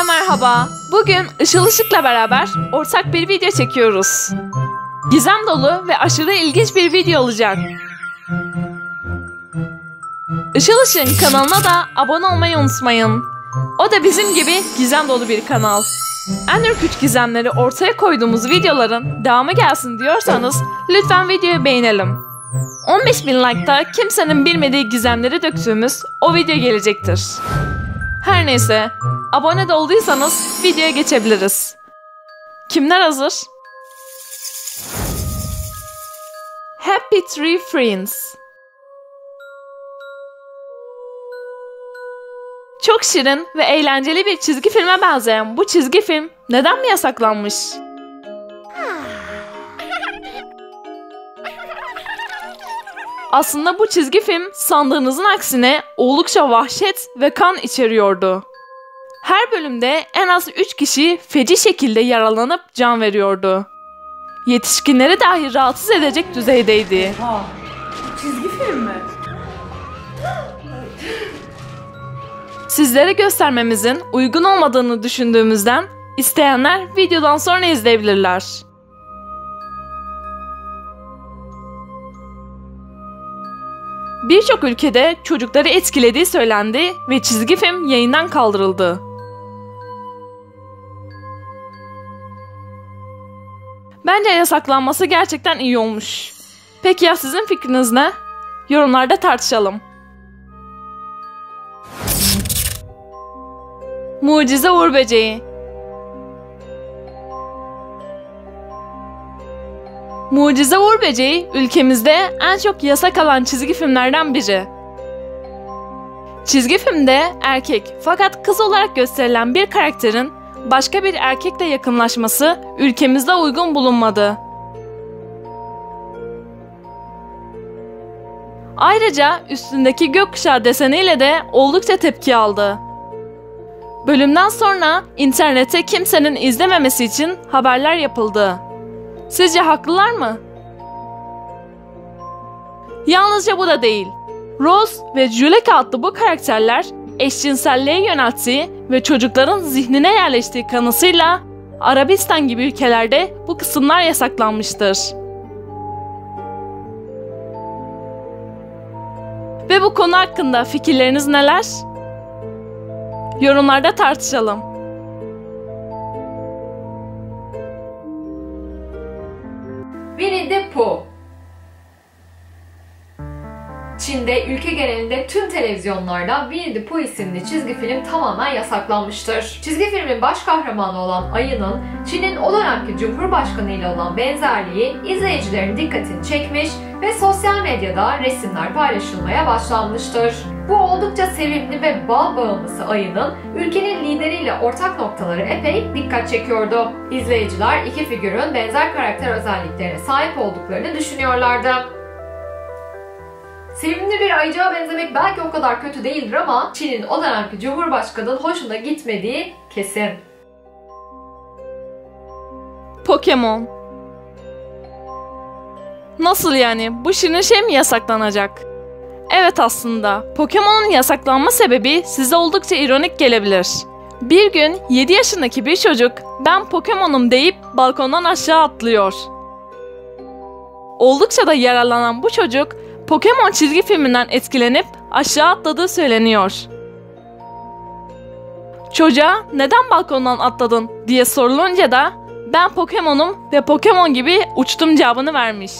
Herkese merhaba. Bugün Işıl Işık'la beraber ortak bir video çekiyoruz. Gizem dolu ve aşırı ilginç bir video olacak. Işıl Işık'ın kanalına da abone olmayı unutmayın. O da bizim gibi gizem dolu bir kanal. En ürküç gizemleri ortaya koyduğumuz videoların devamı gelsin diyorsanız lütfen videoyu beğenelim. 15 bin like'ta kimsenin bilmediği gizemleri döktüğümüz o video gelecektir. Her neyse, abone de olduysanız videoya geçebiliriz. Kimler hazır? Happy Tree Friends Çok şirin ve eğlenceli bir çizgi filme benzeyen bu çizgi film neden mi yasaklanmış? Aslında bu çizgi film sandığınızın aksine oldukça vahşet ve kan içeriyordu. Her bölümde en az 3 kişi feci şekilde yaralanıp can veriyordu. Yetişkinleri dahi rahatsız edecek düzeydeydi. Ha, çizgi film mi? Sizlere göstermemizin uygun olmadığını düşündüğümüzden isteyenler videodan sonra izleyebilirler. Birçok ülkede çocukları etkilediği söylendi ve çizgi film yayından kaldırıldı. Bence yasaklanması gerçekten iyi olmuş. Peki ya sizin fikriniz ne? Yorumlarda tartışalım. Mucize Uğur Böceği Mucize Uğur Böceği ülkemizde en çok yasak alan çizgi filmlerden biri. Çizgi filmde erkek fakat kız olarak gösterilen bir karakterin başka bir erkekle yakınlaşması ülkemizde uygun bulunmadı. Ayrıca üstündeki gökkuşağı deseniyle de oldukça tepki aldı. Bölümden sonra internette kimsenin izlememesi için haberler yapıldı. Sizce haklılar mı? Yalnızca bu da değil. Rose ve Juleka adlı bu karakterler eşcinselliğe yönelttiği ve çocukların zihnine yerleştiği kanısıyla Arabistan gibi ülkelerde bu kısımlar yasaklanmıştır. Ve bu konu hakkında fikirleriniz neler? Yorumlarda tartışalım. Ülke genelinde tüm televizyonlarda Winnie the Pooh isimli çizgi film tamamen yasaklanmıştır. Çizgi filmin baş kahramanı olan ayının Çin'in o dönemki Cumhurbaşkanı ile olan benzerliği izleyicilerin dikkatini çekmiş ve sosyal medyada resimler paylaşılmaya başlanmıştır. Bu oldukça sevimli ve bal bağımlısı ayının ülkenin lideriyle ortak noktaları epey dikkat çekiyordu. İzleyiciler iki figürün benzer karakter özelliklerine sahip olduklarını düşünüyorlardı. Sevimli bir ayıcığa benzemek belki o kadar kötü değildir ama Çin'in o dönemki Cumhurbaşkanı'nın hoşuna gitmediği kesin. Pokemon Nasıl yani? Bu şirin şey mi yasaklanacak? Evet aslında. Pokemon'un yasaklanma sebebi size oldukça ironik gelebilir. Bir gün 7 yaşındaki bir çocuk ben Pokemon'um deyip balkondan aşağı atlıyor. Oldukça da yararlanan bu çocuk Pokemon çizgi filminden etkilenip aşağı atladığı söyleniyor. Çocuğa neden balkondan atladın diye sorulunca da ben Pokemon'um ve Pokemon gibi uçtum cevabını vermiş.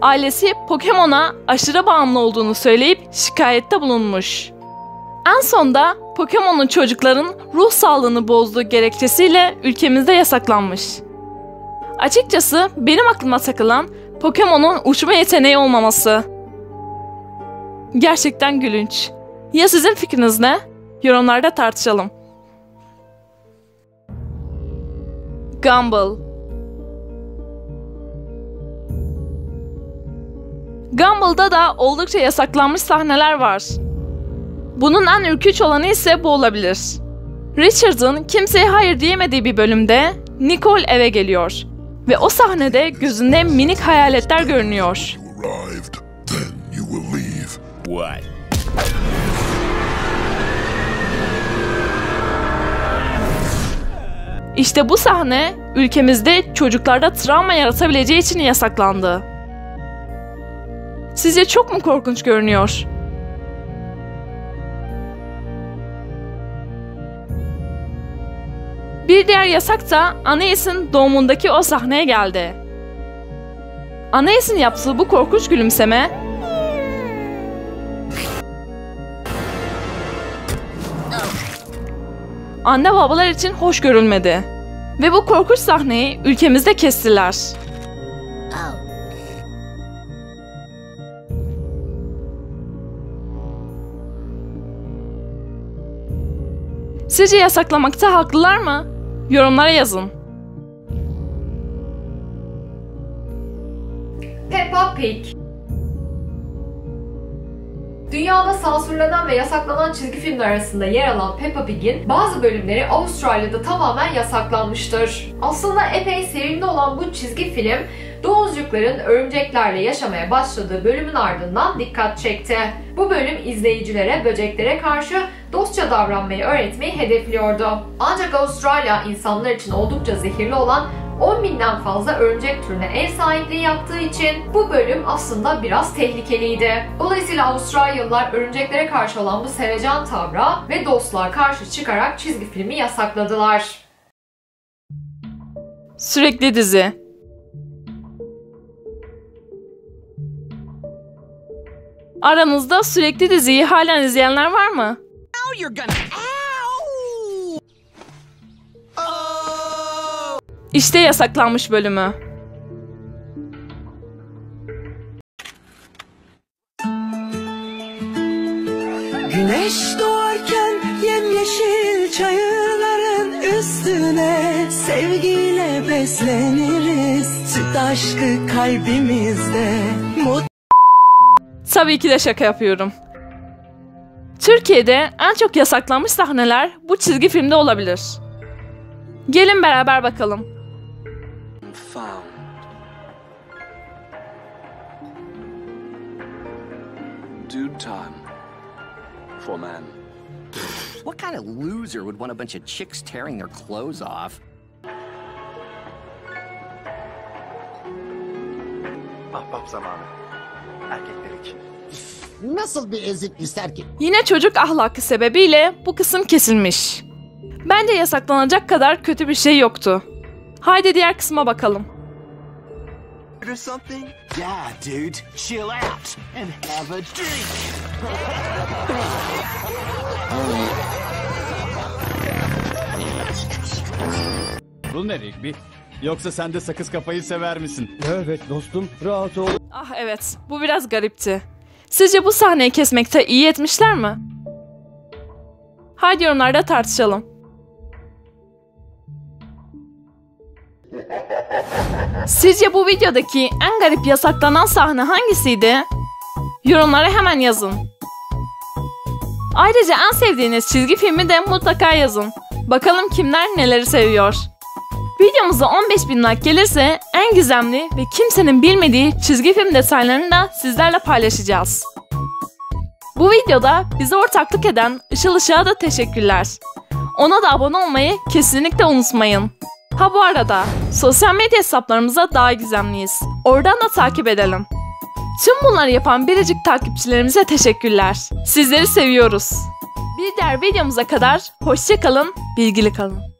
Ailesi Pokemon'a aşırı bağımlı olduğunu söyleyip şikayette bulunmuş. En sonda Pokemon'un çocukların ruh sağlığını bozduğu gerekçesiyle ülkemizde yasaklanmış. Açıkçası benim aklıma takılan Pokemon'un uçma yeteneği olmaması. Gerçekten gülünç. Ya sizin fikriniz ne? Yorumlarda tartışalım. Gumball Gumball'da da oldukça yasaklanmış sahneler var. Bunun en ürküç olanı ise bu olabilir. Richard'ın kimseye hayır diyemediği bir bölümde Nicole eve geliyor ve o sahnede gözünde minik hayaletler görünüyor. What? İşte bu sahne ülkemizde çocuklarda travma yaratabileceği için yasaklandı. Sizce çok mu korkunç görünüyor? Bir diğer yasak da Anais'in doğumundaki o sahneye geldi. Anais'in yaptığı bu korkunç gülümseme anne babalar için hoş görülmedi. Ve bu korkunç sahneyi ülkemizde kestiler. Sizce yasaklamakta haklılar mı? Yorumlara yazın. Peppa Pig Dünyada sansürlenen ve yasaklanan çizgi filmler arasında yer alan Peppa Pig'in bazı bölümleri Avustralya'da tamamen yasaklanmıştır. Aslında epey sevimli olan bu çizgi film, domuzcukların örümceklerle yaşamaya başladığı bölümün ardından dikkat çekti. Bu bölüm izleyicilere böceklere karşı dostça davranmayı öğretmeyi hedefliyordu. Ancak Avustralya insanlar için oldukça zehirli olan 10 binden fazla örümcek türüne ev sahipliği yaptığı için bu bölüm aslında biraz tehlikeliydi. Dolayısıyla Avustralyalılar örümceklere karşı olan bu sevecen tavra ve dostluğa karşı çıkarak çizgi filmi yasakladılar. Sürekli dizi. Aranızda sürekli diziyi halen izleyenler var mı? Oh! İşte yasaklanmış bölümü. Güneş doğarken yemyeşil çayırların üstüne Sevgiyle besleniriz süt aşkı kalbimizde Mutlu Tabii ki de şaka yapıyorum. Türkiye'de en çok yasaklanmış sahneler bu çizgi filmde olabilir. Gelin beraber bakalım. Dude time. For man. What kind of loser would want a bunch of chicks tearing their clothes off? Ahbap zamanı. Erkekler için. Nasıl bir ezik ister ki? Yine çocuk ahlakı sebebiyle bu kısım kesilmiş. Bence yasaklanacak kadar kötü bir şey yoktu. Haydi diğer kısma bakalım. Or something? Yeah, dude. Chill out and have a drink. Bu ne Rigby? Yoksa sen de sakız kafayı sever misin? Evet dostum, rahat ol. Ah evet, bu biraz garipti. Sizce bu sahneyi kesmekte iyi etmişler mi? Haydi yorumlarda tartışalım. Sizce bu videodaki en garip yasaklanan sahne hangisiydi? Yorumlara hemen yazın. Ayrıca en sevdiğiniz çizgi filmi de mutlaka yazın. Bakalım kimler neleri seviyor. Videomuza 15 bin like gelirse en gizemli ve kimsenin bilmediği çizgi film detaylarını da sizlerle paylaşacağız. Bu videoda bize ortaklık eden Işıl Işık'a da teşekkürler. Ona da abone olmayı kesinlikle unutmayın. Ha bu arada sosyal medya hesaplarımıza daha gizemliyiz. Oradan da takip edelim. Tüm bunları yapan biricik takipçilerimize teşekkürler. Sizleri seviyoruz. Bir diğer videomuza kadar hoşça kalın, bilgili kalın.